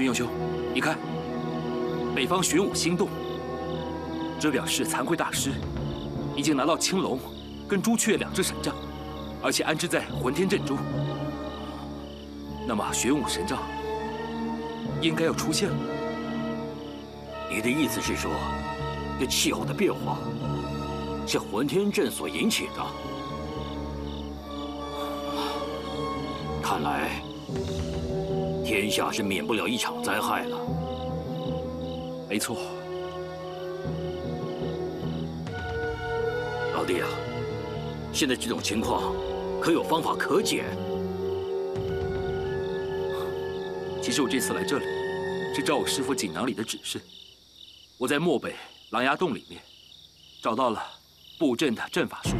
军右兄，你看，北方玄武星动，这表示惭愧大师已经拿到青龙跟朱雀两只神杖，而且安置在混天阵中。那么玄武神杖应该要出现了。你的意思是说，这气候的变化是混天阵所引起的？看来天下是免不了一场灾害了。没错，老弟啊，现在这种情况可有方法可解？其实我这次来这里，是照我师父锦囊里的指示。我在漠北狼牙洞里面找到了布阵的阵法术。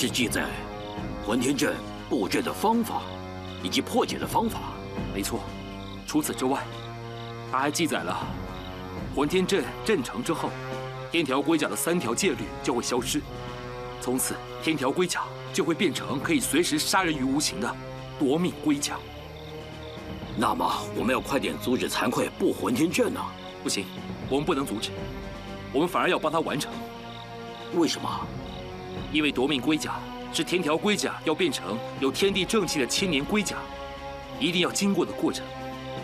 是记载混天阵布阵的方法，以及破解的方法。没错，除此之外，他还记载了混天阵阵成之后，天条龟甲的三条戒律就会消失，从此天条龟甲就会变成可以随时杀人于无形的夺命龟甲。那么我们要快点阻止惭愧布混天阵呢？不行，我们不能阻止，我们反而要帮他完成。为什么？因为夺命龟甲是天条龟甲要变成有天地正气的千年龟甲，一定要经过的过程。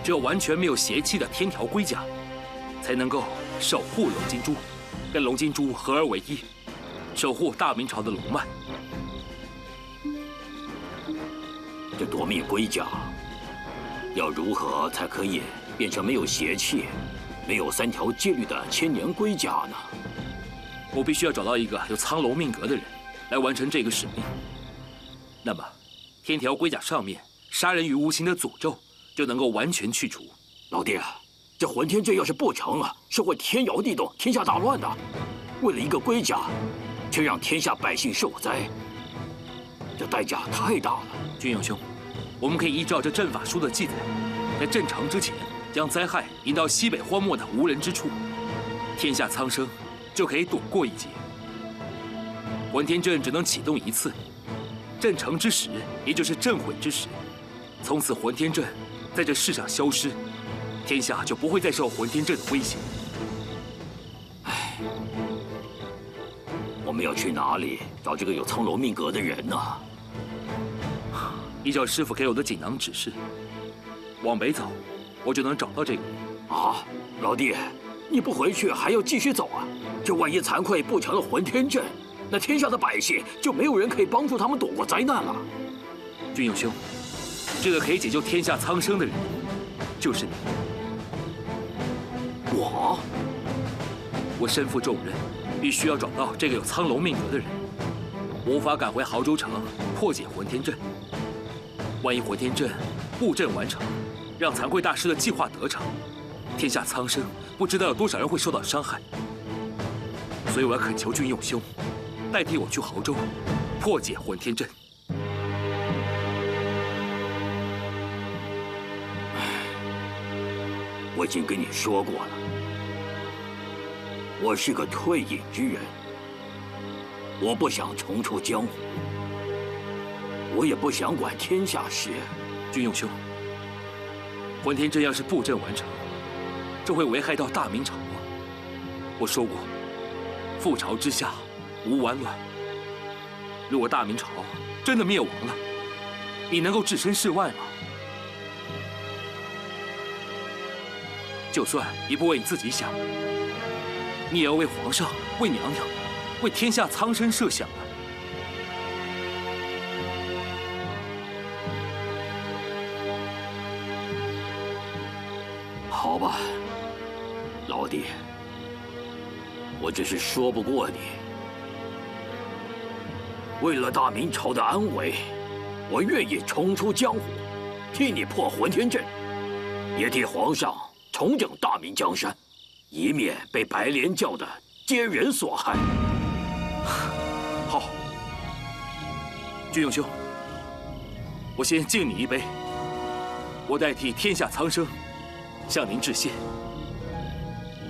只有完全没有邪气的天条龟甲，才能够守护龙金珠，跟龙金珠合而为一，守护大明朝的龙脉。这夺命龟甲要如何才可以变成没有邪气、没有三条戒律的千年龟甲呢？我必须要找到一个有苍龙命格的人，来完成这个使命。那么，天条龟甲上面杀人于无形的诅咒就能够完全去除。老弟，这混天阵要是不成啊，是会天摇地动、天下大乱的。为了一个龟甲，却让天下百姓受灾，这代价太大了。君勇兄，我们可以依照这阵法书的记载，在阵成之前，将灾害引到西北荒漠的无人之处，天下苍生。就可以躲过一劫。混天阵只能启动一次，阵成之时，也就是阵毁之时，从此混天阵在这世上消失，天下就不会再受混天阵的威胁。唉，我们要去哪里找这个有苍龙命格的人呢？依照师傅给我的锦囊指示，往北走，我就能找到这个人。啊，老弟。你不回去还要继续走啊？这万一惭愧不成了混天阵，那天下的百姓就没有人可以帮助他们躲过灾难了。君友兄，这个可以解救天下苍生的人，就是你。我，我身负重任，必须要找到这个有苍龙命格的人。无法赶回濠州城破解混天阵，万一混天阵布阵完成，让惭愧大师的计划得逞。天下苍生不知道有多少人会受到伤害，所以我要恳求君用兄代替我去濠州破解混天阵。我已经跟你说过了，我是个退隐之人，我不想重出江湖，我也不想管天下事。君用兄，混天阵要是布阵完成。这会危害到大明朝吗！我说过，覆巢之下无完卵。如果大明朝真的灭亡了，你能够置身事外吗？就算你不为你自己想，你也要为皇上、为娘娘、为天下苍生设想啊！好吧。老弟，我只是说不过你。为了大明朝的安危，我愿意重出江湖，替你破混天阵，也替皇上重整大明江山，以免被白莲教的奸人所害。好，君永兄，我先敬你一杯，我代替天下苍生向您致谢。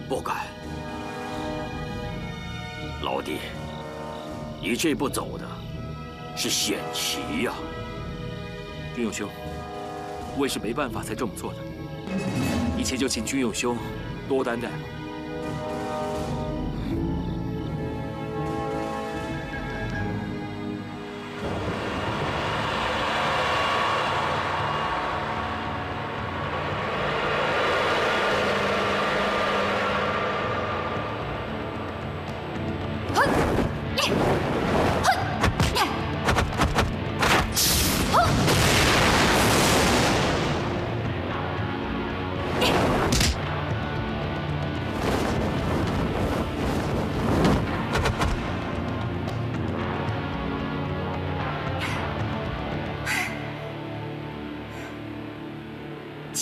不敢，老弟，你这步走的是险棋呀！君友兄，我也是没办法才这么做的，一切就请君友兄多担待了。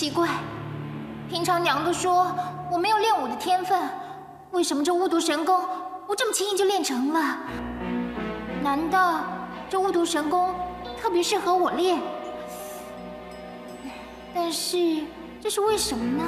奇怪，平常娘都说我没有练武的天分，为什么这巫毒神功我这么轻易就练成了？难道这巫毒神功特别适合我练？但是这是为什么呢？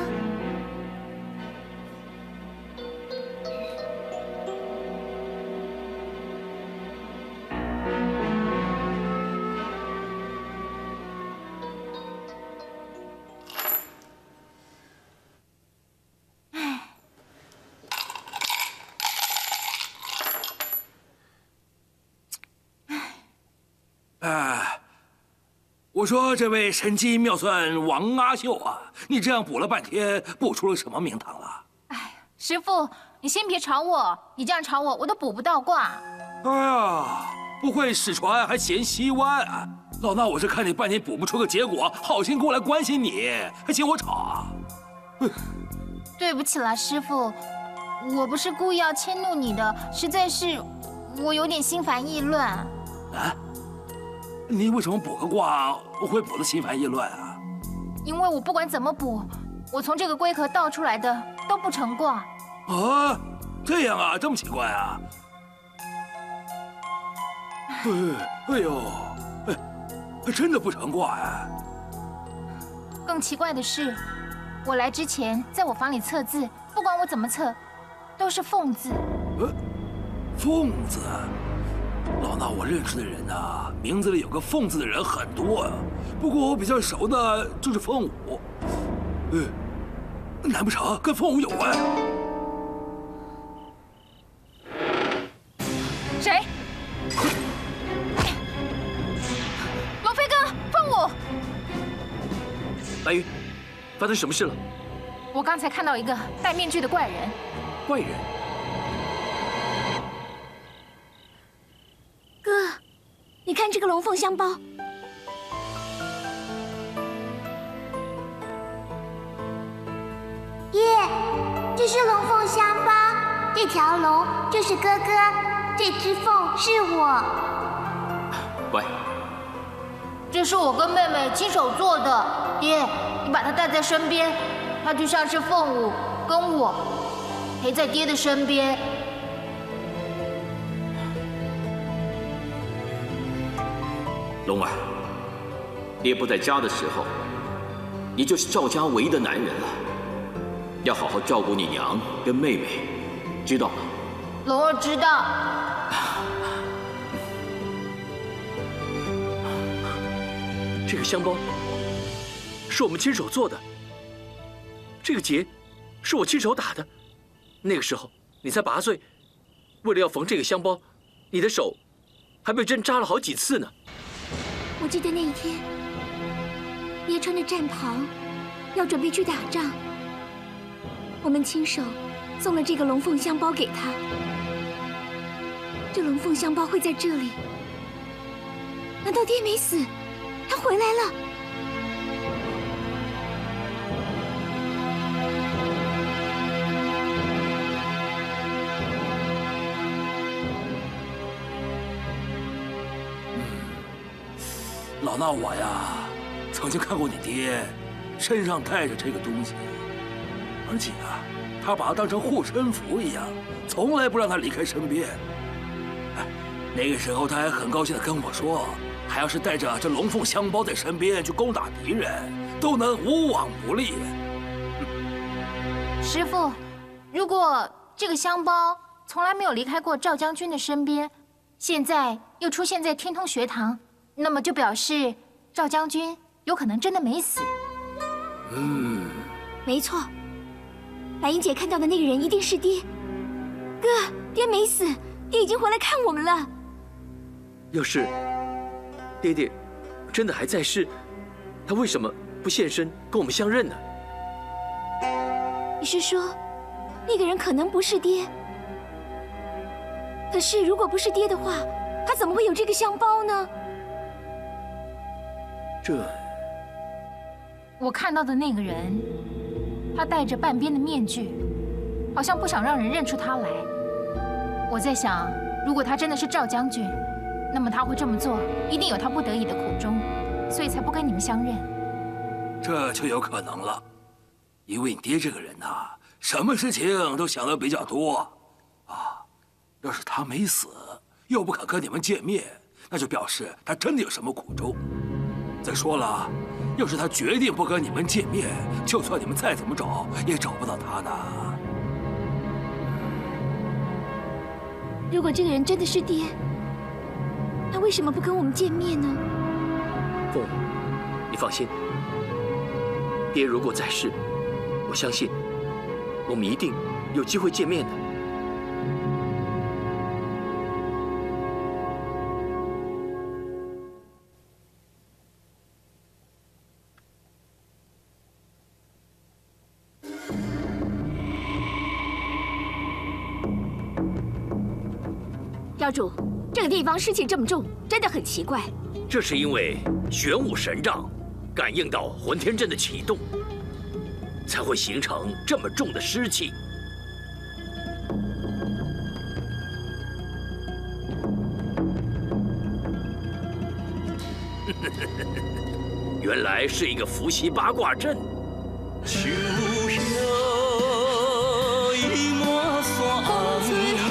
我说这位神机妙算王阿秀啊，你这样补了半天，补出了什么名堂了？哎，师傅，你先别吵我，你这样吵我，我都补不到卦。哎呀，不会使船还嫌西弯啊！老衲我是看你半天补不出个结果，好心过来关心你，还嫌我吵啊？对不起啦，师傅，我不是故意要迁怒你的，实在是我有点心烦意乱。啊？你为什么卜个卦会卜得心烦意乱啊？因为我不管怎么卜，我从这个龟壳倒出来的都不成卦。啊，这样啊，这么奇怪啊？哎，哎呦，哎，真的不成卦呀？更奇怪的是，我来之前在我房里测字，不管我怎么测，都是凤字。呃，凤字。老衲我认识的人呐，名字里有个凤字的人很多啊。不过我比较熟的就是凤舞。嗯，难不成跟凤舞有关？谁？王飞哥，凤舞。白云，发生什么事了？我刚才看到一个戴面具的怪人。怪人？看这个龙凤香包，耶，这是龙凤香包。这条龙就是哥哥，这只凤是我。乖，这是我跟妹妹亲手做的。爹，你把它带在身边，它就像是凤舞跟我陪在爹的身边。龙儿，爹不在家的时候，你就是赵家唯一的男人了，要好好照顾你娘跟妹妹，知道吗？龙儿知道。这个香包是我们亲手做的，这个结是我亲手打的，那个时候你才八岁，为了要缝这个香包，你的手还被针扎了好几次呢。我记得那一天，爹穿着战袍，要准备去打仗。我们亲手送了这个龙凤香包给他。这龙凤香包会在这里？难道爹没死？他回来了？老衲我呀，曾经看过你爹身上带着这个东西，而且啊，他把它当成护身符一样，从来不让他离开身边。那个时候他还很高兴的跟我说，他要是带着这龙凤香包在身边去攻打敌人，都能无往不利。师傅，如果这个香包从来没有离开过赵将军的身边，现在又出现在天通学堂，那么就表示赵将军有可能真的没死。嗯，没错，白英姐看到的那个人一定是爹。哥，爹没死，爹已经回来看我们了。要是爹爹真的还在世，他为什么不现身跟我们相认呢？你是说，那个人可能不是爹？可是如果不是爹的话，他怎么会有这个香包呢？这，我看到的那个人，他戴着半边的面具，好像不想让人认出他来。我在想，如果他真的是赵将军，那么他会这么做，一定有他不得已的苦衷，所以才不跟你们相认。这就有可能了。因为你爹这个人呐，什么事情都想的比较多，啊，要是他没死，又不肯跟你们见面，那就表示他真的有什么苦衷。再说了，要是他决定不跟你们见面，就算你们再怎么找，也找不到他呢。如果这个人真的是爹，他为什么不跟我们见面呢？凤，你放心，爹如果在世。我相信，我们一定有机会见面的。方湿气这么重，真的很奇怪。这是因为玄武神杖感应到混天阵的启动。才会形成这么重的湿气。原来是一个伏羲八卦阵。原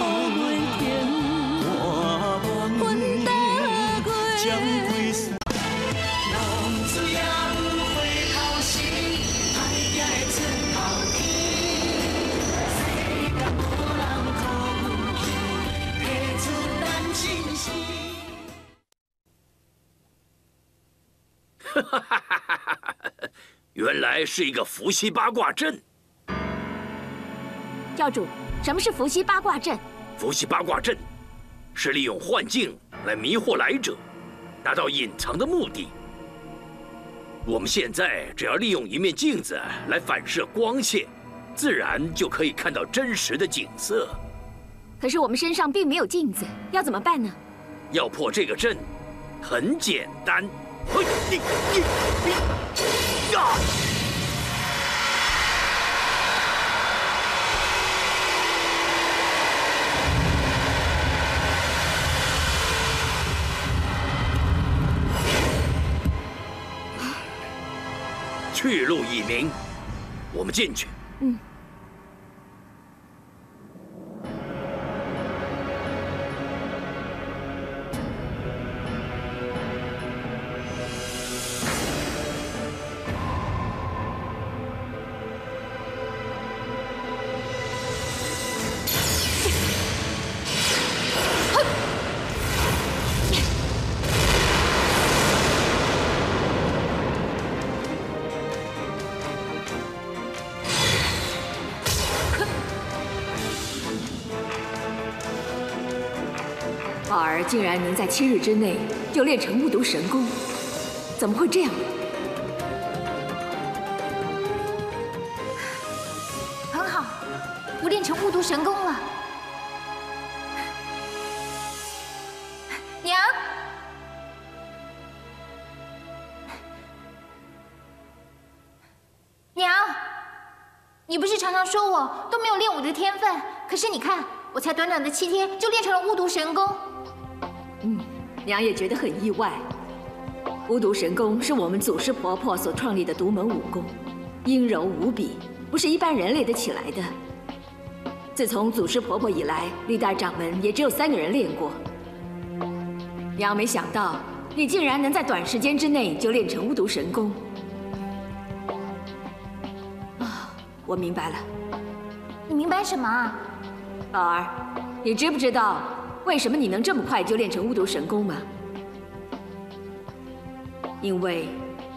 来是一个伏羲八卦阵。教主，什么是伏羲八卦阵？伏羲八卦阵是利用幻境来迷惑来者，达到隐藏的目的。我们现在只要利用一面镜子来反射光线，自然就可以看到真实的景色。可是我们身上并没有镜子，要怎么办呢？要破这个阵，很简单。嘿，你你你呀！去路已明，我们进去。嗯。竟然能在七日之内就练成巫毒神功，怎么会这样？很好，我练成巫毒神功了。娘，娘，你不是常常说我都没有练武的天分？可是你看，我才短短的七天就练成了巫毒神功。嗯，娘也觉得很意外。巫毒神功是我们祖师婆婆所创立的独门武功，阴柔无比，不是一般人练得起来的。自从祖师婆婆以来，历代掌门也只有三个人练过。娘没想到你竟然能在短时间之内就练成巫毒神功。啊，我明白了。你明白什么？宝儿。你知不知道为什么你能这么快就练成巫毒神功吗？因为，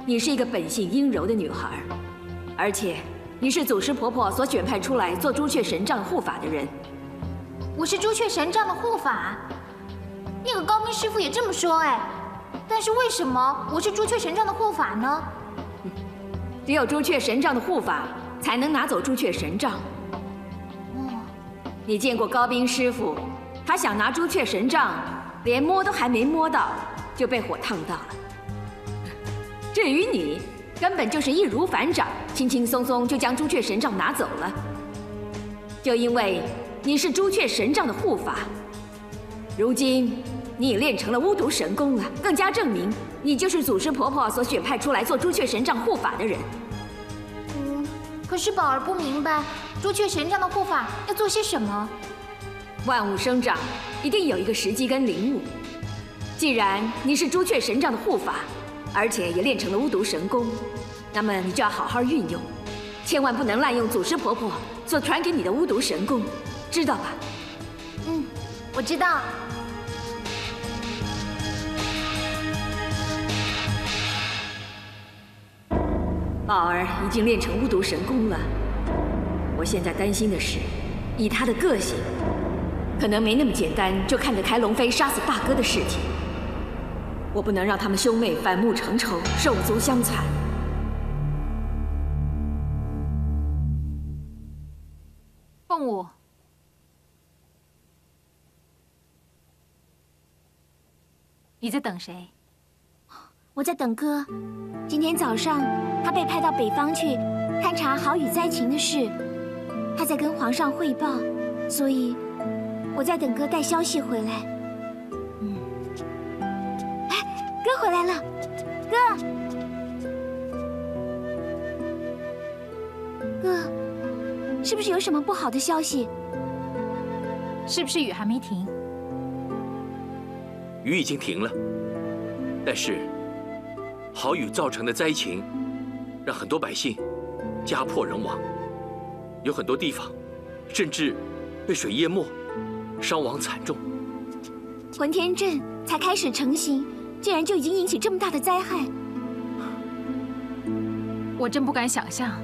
你是一个本性阴柔的女孩，而且你是祖师婆婆所选派出来做朱雀神杖护法的人。我是朱雀神杖的护法，那个高明师傅也这么说哎。但是为什么我是朱雀神杖的护法呢？只有朱雀神杖的护法才能拿走朱雀神杖。哦，你见过高冰师傅？他想拿朱雀神杖，连摸都还没摸到，就被火烫到了。至于你，根本就是易如反掌，轻轻松松就将朱雀神杖拿走了。就因为你是朱雀神杖的护法，如今。你也练成了巫毒神功了，更加证明你就是祖师婆婆所选派出来做朱雀神杖护法的人。嗯，可是宝儿不明白朱雀神杖的护法要做些什么。万物生长，一定有一个时机跟领悟。既然你是朱雀神杖的护法，而且也练成了巫毒神功，那么你就要好好运用，千万不能滥用祖师婆婆所传给你的巫毒神功，知道吧？嗯，我知道。宝儿已经练成巫毒神功了，我现在担心的是，以他的个性，可能没那么简单就看得开龙飞杀死大哥的事情。我不能让他们兄妹反目成仇，手足相残。凤舞，你在等谁？我在等哥。今天早上，他被派到北方去勘察好雨灾情的事，他在跟皇上汇报，所以我在等哥带消息回来。嗯，哎，哥回来了，哥，哥，是不是有什么不好的消息？是不是雨还没停？雨已经停了，但是。好雨造成的灾情，让很多百姓家破人亡，有很多地方甚至被水淹没，伤亡惨重。浑天阵才开始成型，竟然就已经引起这么大的灾害，我真不敢想象，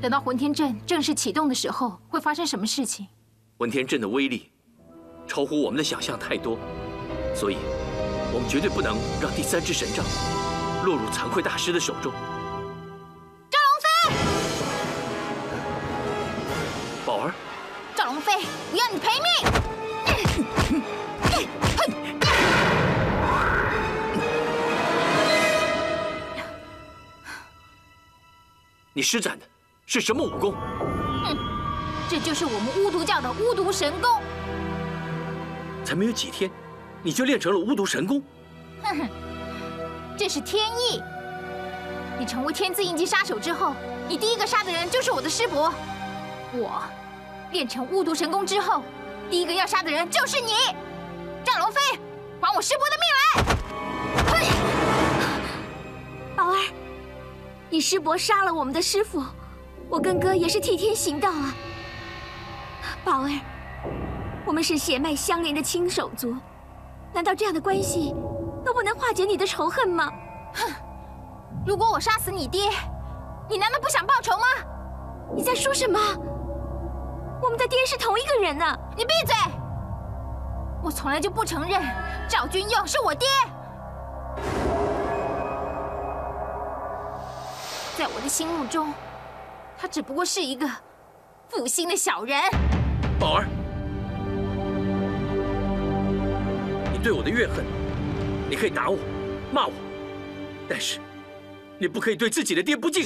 等到浑天阵正式启动的时候会发生什么事情。浑天阵的威力超乎我们的想象太多，所以我们绝对不能让第三只神杖。落入惭愧大师的手中。你施展的是什么武功？哼，这就是我们巫毒教的巫毒神功。才没有几天，你就练成了巫毒神功？哼哼。这是天意。你成为天字印记杀手之后，你第一个杀的人就是我的师伯。我练成巫毒神功之后，第一个要杀的人就是你，战龙飞，还我师伯的命来！师伯杀了我们的师傅，我跟哥也是替天行道啊。宝儿，我们是血脉相连的亲手足，难道这样的关系？都不能化解你的仇恨吗？哼！如果我杀死你爹，你难道不想报仇吗？你在说什么？我们的爹是同一个人呢！你闭嘴！我从来就不承认赵君佑是我爹。在我的心目中，他只不过是一个负心的小人。宝儿，你对我的怨恨。你可以打我，骂我，但是你不可以对自己的爹不敬。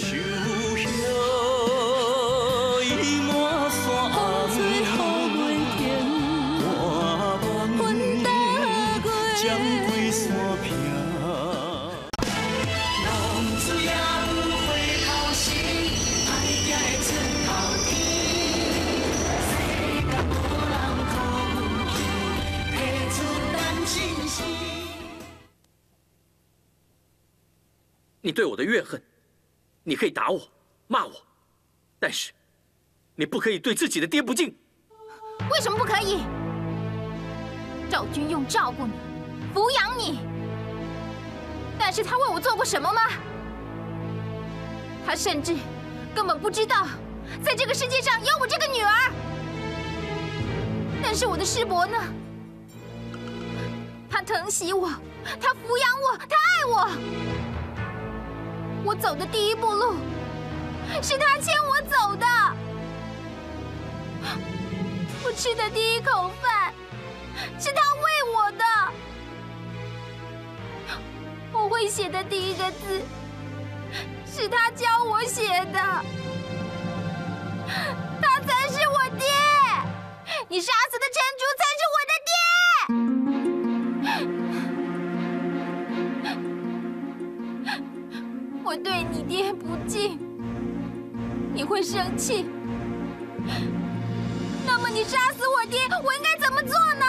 你对我的怨恨，你可以打我、骂我，但是你不可以对自己的爹不敬。为什么不可以？赵军用照顾你，抚养你，但是他为我做过什么吗？他甚至根本不知道，在这个世界上有我这个女儿。但是我的师伯呢？他疼惜我，他抚养我，他爱我。我走的第一步路，是他牵我走的。我吃的第一口饭，是他喂我的。我会写的第一个字，是他教我写的。他才是我爹！你杀死的城主才对你爹不敬，你会生气。那么你杀死我爹，我应该怎么做呢？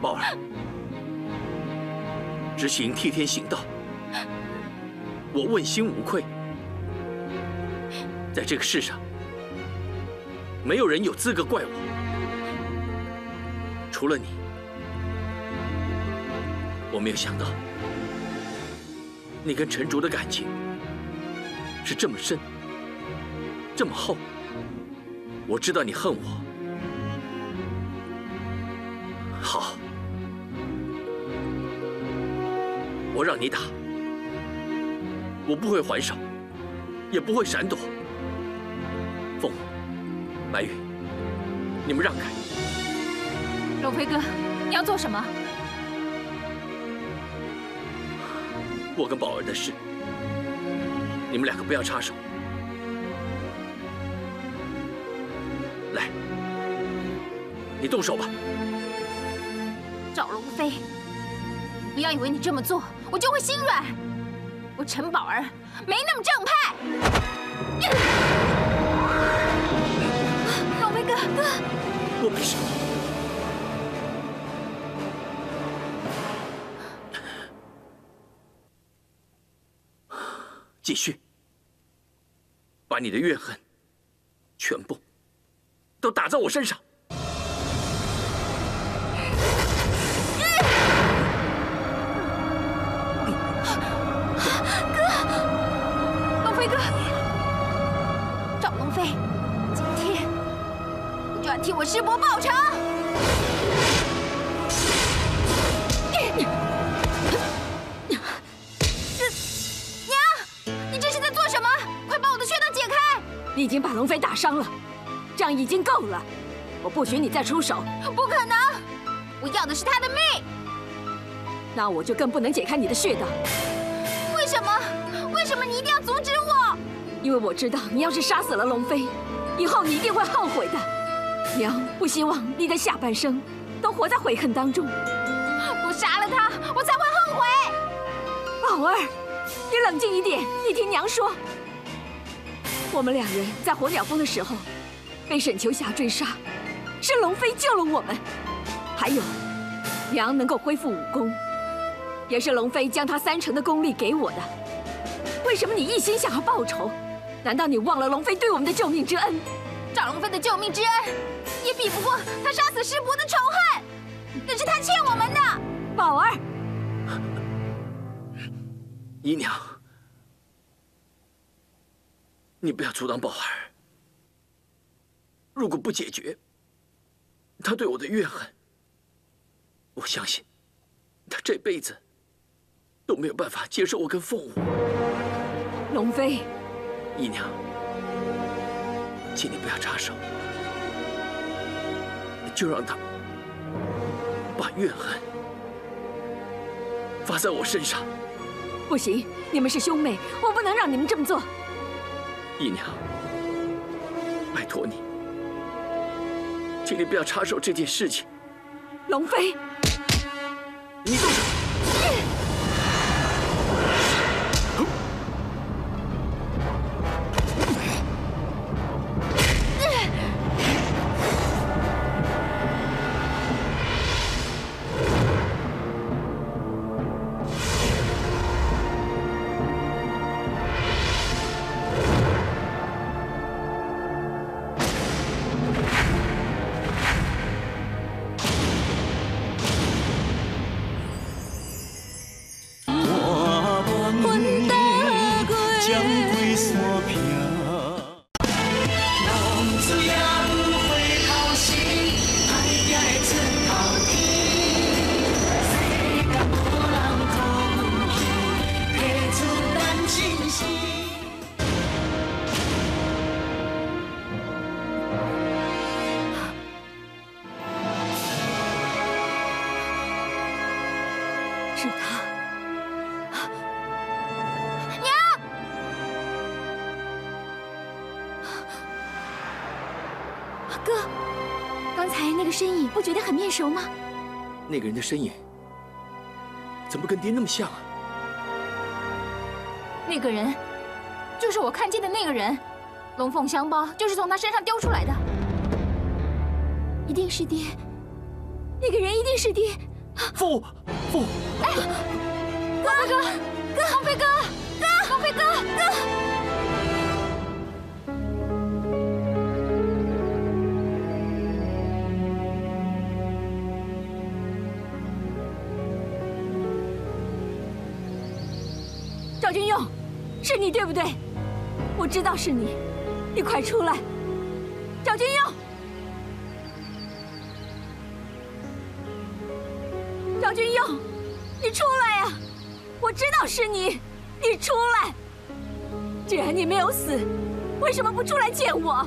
宝儿，执行替天行道，我问心无愧。在这个世上，没有人有资格怪我，除了你。我没有想到，你跟陈竹的感情是这么深，这么厚。我知道你恨我，好，我让你打，我不会还手，也不会闪躲。凤舞、白玉，你们让开！龙飞哥，你要做什么？我跟宝儿的事，你们两个不要插手。来，你动手吧。赵龙飞，不要以为你这么做，我就会心软。我陈宝儿没那么正派。龙飞哥，哥，我没事。继续，把你的怨恨全部都打在我身上。你已经把龙飞打伤了，这样已经够了。我不许你再出手。不可能，我要的是他的命。那我就更不能解开你的穴道。为什么？为什么你一定要阻止我？因为我知道，你要是杀死了龙飞，以后你一定会后悔的。娘不希望你的下半生都活在悔恨当中。不杀了他，我才会后悔。宝儿，你冷静一点，你听娘说。我们两人在火鸟峰的时候，被沈秋霞追杀，是龙飞救了我们。还有，娘能够恢复武功，也是龙飞将他三成的功力给我的。为什么你一心想要报仇？难道你忘了龙飞对我们的救命之恩？赵龙飞的救命之恩，也比不过他杀死师伯的仇恨。那是他欠我们的。宝儿，姨娘，你不要阻挡宝儿。如果不解决他对我的怨恨，我相信他这辈子都没有办法接受我跟凤舞。龙飞，姨娘，请你不要插手，就让他把怨恨发在我身上。不行，你们是兄妹，我不能让你们这么做。姨娘，拜托你，请你不要插手这件事情。龙飞，哥，刚才那个身影不觉得很面熟吗？那个人的身影怎么跟爹那么像啊？那个人，就是我看见的那个人。龙凤香包就是从他身上丢出来的，一定是爹。那个人一定是爹。父，父，哎，哥哥，哥，龙飞哥，赵君佑，是你对不对？我知道是你，你快出来！赵君佑，赵君佑，你出来呀！我知道是你，你出来！既然你没有死，为什么不出来见我？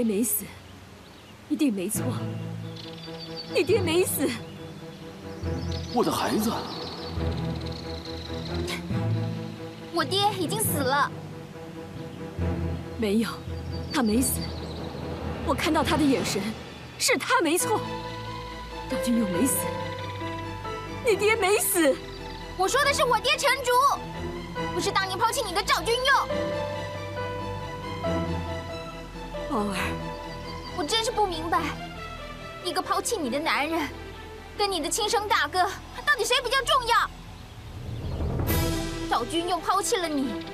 爹没死，一定没错。你爹没死，我的孩子。我爹已经死了。没有，他没死。我看到他的眼神，是他没错。赵君佑没死，你爹没死。我说的是我爹陈竹，不是当年抛弃你的赵君佑。宝儿，我真是不明白，一个抛弃你的男人，跟你的亲生大哥，到底谁比较重要？赵军又抛弃了你，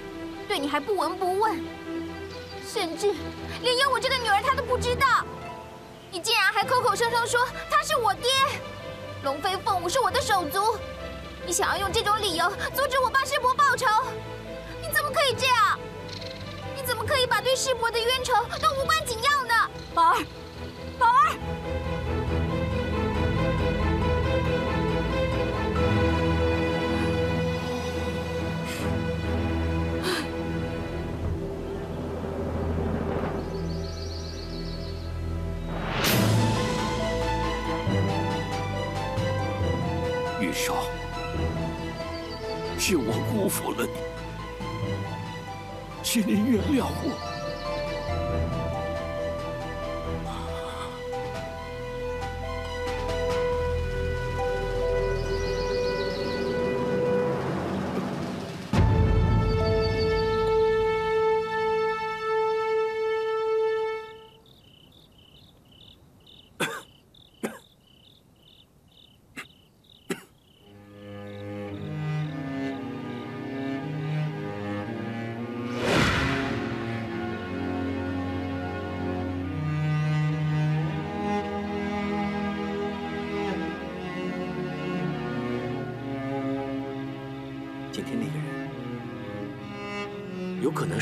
对你还不闻不问，甚至连有我这个女儿他都不知道。你竟然还口口声声说他是我爹，龙飞凤舞是我的手足，你想要用这种理由阻止我帮师伯报仇？你怎么可以这样？怎么可以把对师伯的冤仇都无关紧要呢？宝儿，宝儿，玉少，是我辜负了你。请您原谅我。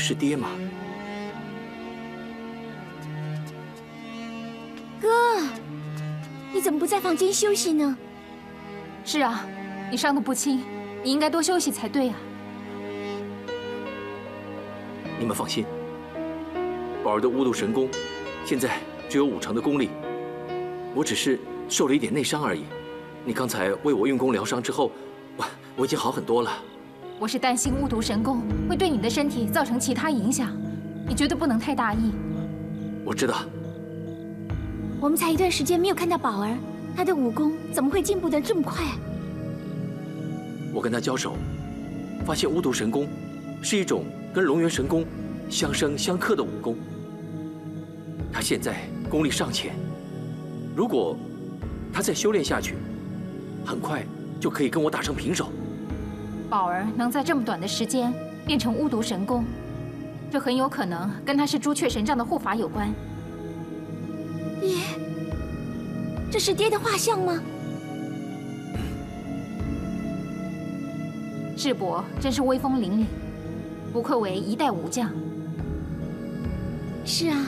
是爹吗？哥，你怎么不在房间休息呢？是啊，你伤得不轻，你应该多休息才对啊。你们放心，宝儿的巫毒神功现在只有五成的功力，我只是受了一点内伤而已。你刚才为我运功疗伤之后，我我已经好很多了。我是担心巫毒神功会对你的身体造成其他影响，你绝对不能太大意。我知道。我们才一段时间没有看到宝儿，他的武功怎么会进步的这么快？我跟他交手，发现巫毒神功是一种跟龙元神功相生相克的武功。他现在功力尚浅，如果他再修炼下去，很快就可以跟我打成平手。宝儿能在这么短的时间变成巫毒神功，这很有可能跟他是朱雀神杖的护法有关。爹，这是爹的画像吗？智伯真是威风凛凛，不愧为一代武将。是啊，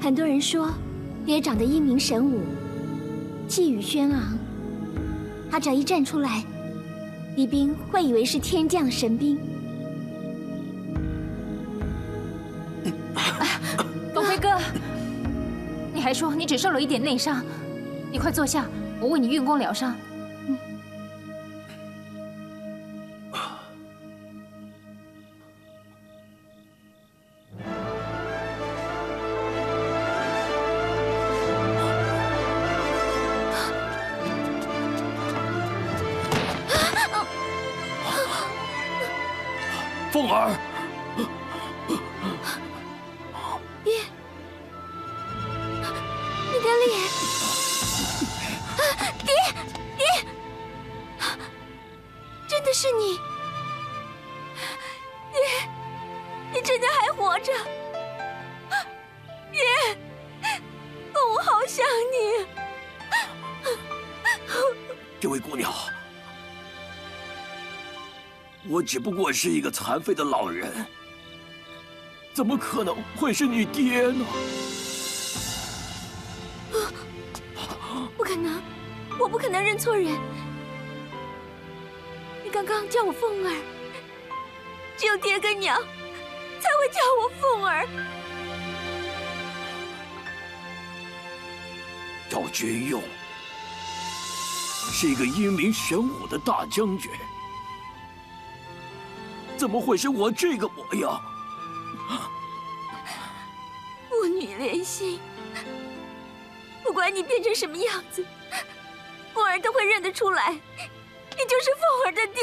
很多人说爹长得英明神武，气宇轩昂，他只要一站出来，敌兵会以为是天降神兵。董辉哥，你还说你只受了一点内伤，你快坐下，我为你运功疗伤。真的还活着，爹，我好想你。这位姑娘，我只不过是一个残废的老人，怎么可能会是你爹呢？不可能，我不可能认错人。你刚刚叫我凤儿，只有爹跟娘才会叫我凤儿。赵军用是一个英明神武的大将军，怎么会是我这个模样？母女连心，不管你变成什么样子，凤儿都会认得出来，你就是凤儿的爹。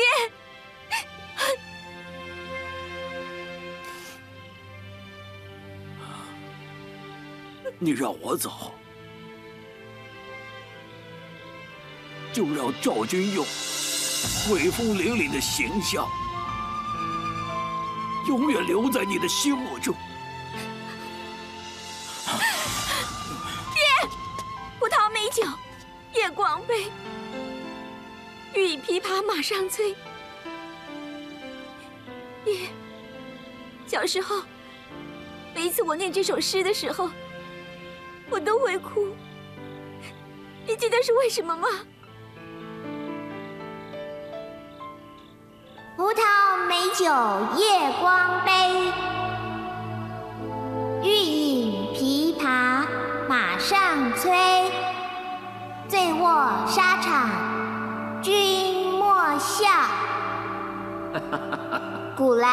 你让我走，就让赵君用威风凛凛的形象永远留在你的心目中。葡萄美酒，夜光杯，欲饮琵琶马上催。爹，小时候，每一次我念这首诗的时候，我都会哭。你记得是为什么吗？葡萄美酒夜光杯，欲饮琵琶马上催。醉卧沙场君莫笑，古来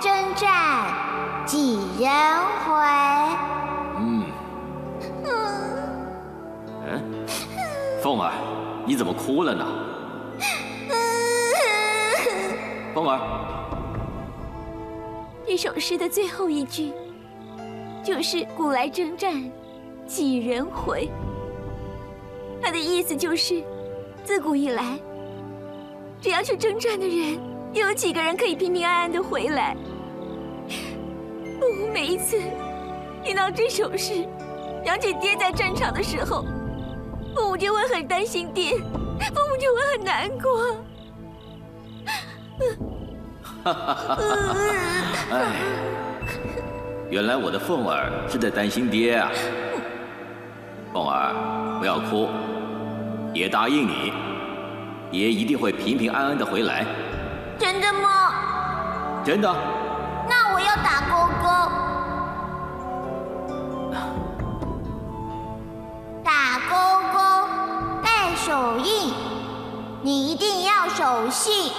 征战几人回？你怎么哭了呢？风儿，这首诗的最后一句就是“古来征战几人回”，它的意思就是，自古以来，只要去征战的人，又有几个人可以平平安安的回来？我每一次听到这首诗，想起爹在战场的时候，父母就会很担心爹，父母就会很难过。哎，原来我的凤儿是在担心爹啊！凤儿，不要哭，爷答应你，爷一定会平平安安的回来，真的吗？真的。那我要打勾守信。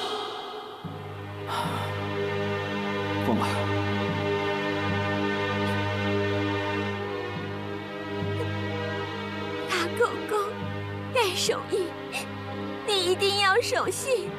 凤儿，大狗狗，盖手印，你一定要守信。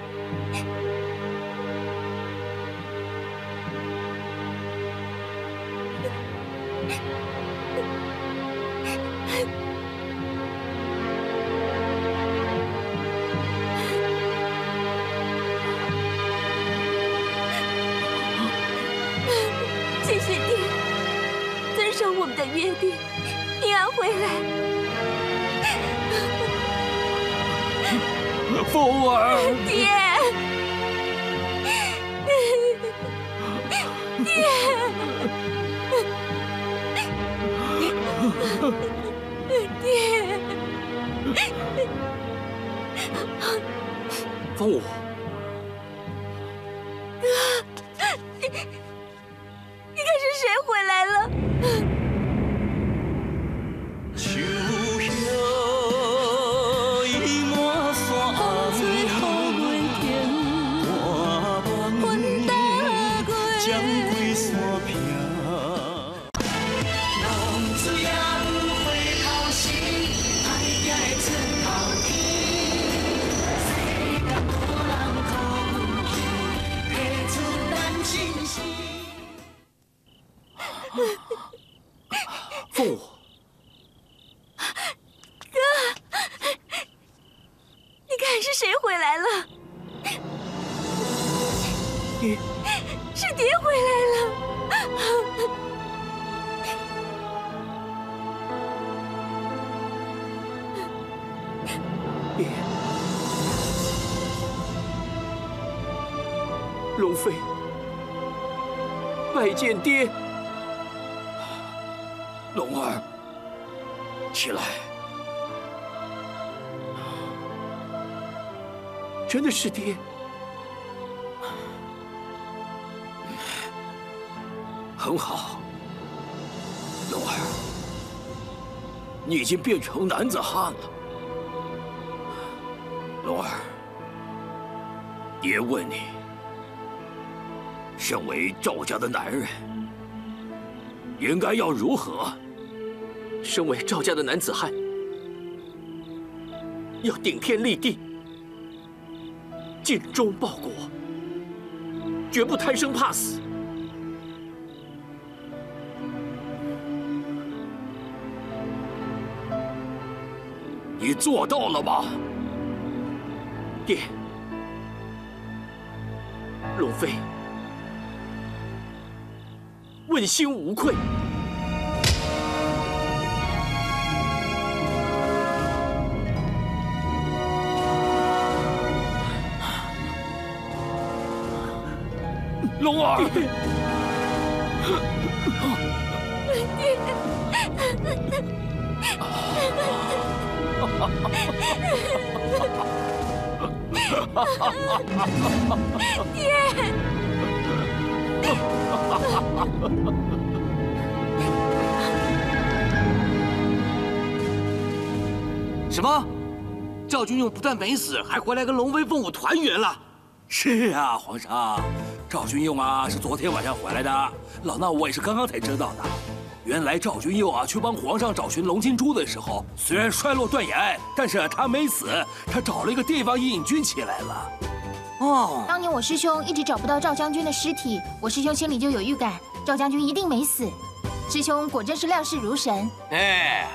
是爹，很好，龙儿，你已经变成男子汉了。龙儿，爹问你，身为赵家的男人，应该要如何？身为赵家的男子汉，要顶天立地，尽忠报国，绝不贪生怕死。你做到了吗？爹，龙飞，问心无愧。龙儿，爹什么？赵军用不但没死，还回来跟龙飞凤舞团圆了。是啊，皇上，赵军佑啊是昨天晚上回来的，老衲我也是刚刚才知道的。原来赵军佑啊去帮皇上找寻龙金珠的时候，虽然摔落断崖，但是他没死，他找了一个地方隐居起来了。哦，当年我师兄一直找不到赵将军的尸体，我师兄心里就有预感，赵将军一定没死。师兄果真是料事如神。哎，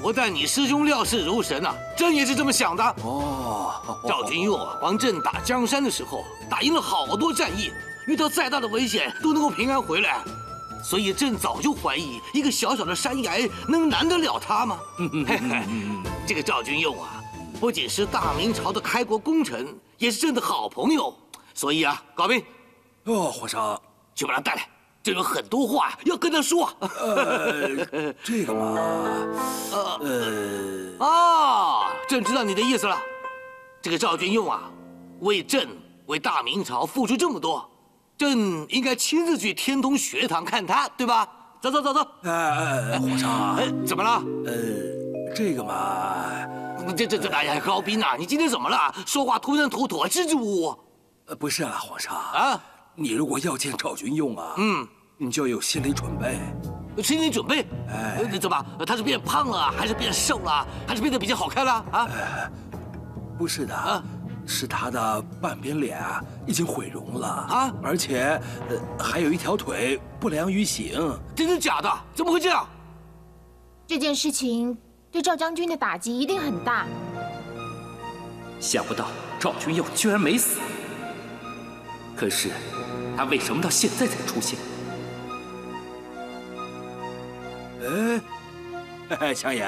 不但你师兄料事如神呐、朕也是这么想的。哦，赵军佑啊，帮朕打江山的时候，打赢了好多战役，遇到再大的危险都能够平安回来。所以朕早就怀疑，一个小小的山崖能难得了他吗？嘿嘿，这个赵军佑啊，不仅是大明朝的开国功臣，也是朕的好朋友。所以啊，高斌，哦，皇上，去把他带来，朕有很多话要跟他说。呃，这个嘛，呃，啊，朕知道你的意思了。这个赵军用啊，为朕、为大明朝付出这么多，朕应该亲自去天通学堂看他，对吧？走走走走。呃，皇上，哎，怎么了？呃，这个嘛，这这这，哎呀，高斌呐，你今天怎么了？说话吞吞吐吐，支支吾吾。呃，不是啊，皇上啊，你如果要见赵军用啊，嗯，你就要有心理准备。心理准备。哎呃怎么？他是变胖了，还是变瘦了，还是变得比较好看了？啊？不是的，啊是他的半边脸啊已经毁容了啊而且呃还有一条腿不良于行。真的假的？怎么会这样？这件事情对赵将军的打击一定很大。想不到赵军佑居然没死，可是他为什么到现在才出现？哎，嘿嘿，香爷，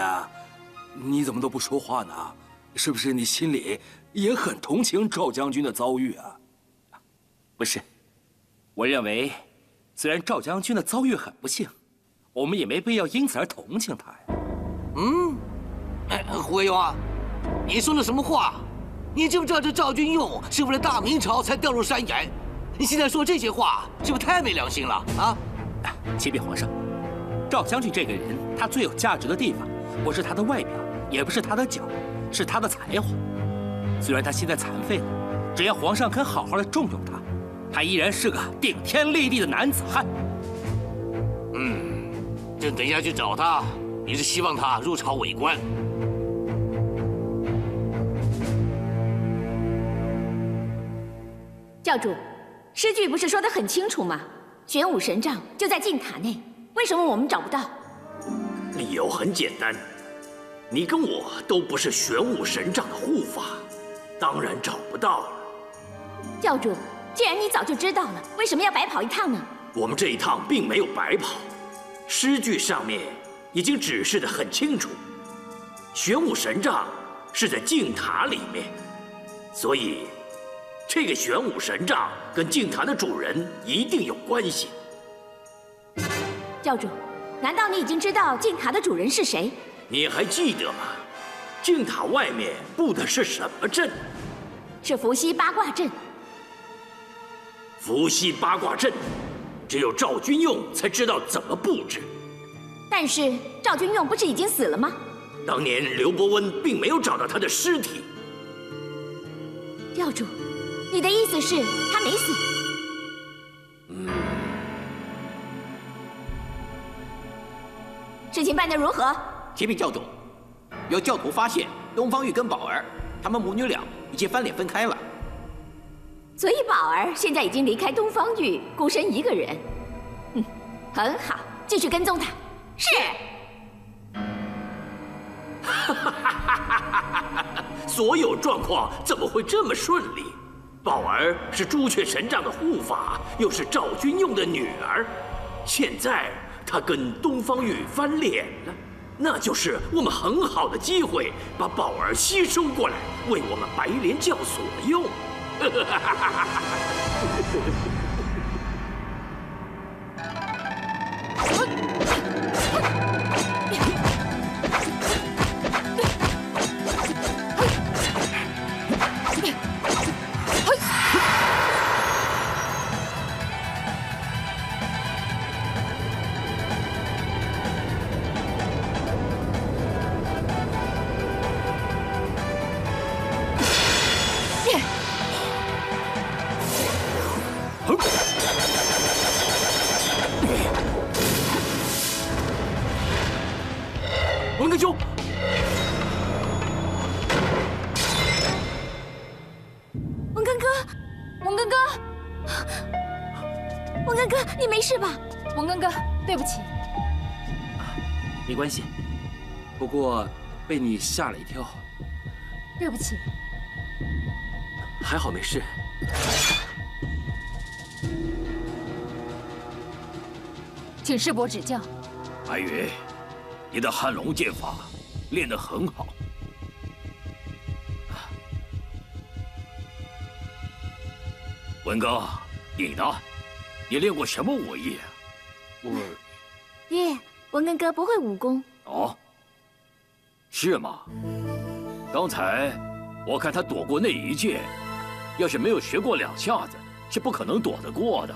你怎么都不说话呢？是不是你心里也很同情赵将军的遭遇啊？不是，我认为，虽然赵将军的遭遇很不幸，我们也没必要因此而同情他呀。嗯，哎，胡惟庸啊，你说了什么话？你知不知道这赵军用是为了大明朝才掉入山崖？你现在说这些话，是不是太没良心了啊？启禀皇上，赵将军这个人，他最有价值的地方，不是他的外表，也不是他的脚，是他的才华。虽然他现在残废了，只要皇上肯好好的重用他，他依然是个顶天立地的男子汉。嗯，朕等一下去找他。也是希望他入朝为官？教主，诗句不是说得很清楚吗？玄武神杖就在镜塔内，为什么我们找不到？理由很简单，你跟我都不是玄武神杖的护法，当然找不到了。教主，既然你早就知道了，为什么要白跑一趟呢？我们这一趟并没有白跑，诗句上面已经指示的很清楚，玄武神杖是在镜塔里面，所以这个玄武神杖跟镜塔的主人一定有关系。教主，难道你已经知道镜塔的主人是谁？你还记得吗？镜塔外面布的是什么阵？是伏羲八卦阵。伏羲八卦阵，只有赵君用才知道怎么布置。但是赵君用不是已经死了吗？当年刘伯温并没有找到他的尸体。教主，你的意思是他没死？嗯，事情办得如何？启禀教主，有教徒发现东方玉跟宝儿他们母女俩已经翻脸分开了。所以宝儿现在已经离开东方玉，孤身一个人。嗯，很好，继续跟踪他。是。所有状况怎么会这么顺利？宝儿是朱雀神杖的护法，又是赵君用的女儿，现在她跟东方玉翻脸了，那就是我们很好的机会，把宝儿吸收过来，为我们白莲教所用。过被你吓了一跳。对不起。还好没事。请师伯指教。白云，你的汉龙剑法练得很好。文哥，你呢？你练过什么武艺？我爷，文根哥不会武功。是吗？刚才我看他躲过那一剑，要是没有学过两下子，是不可能躲得过的。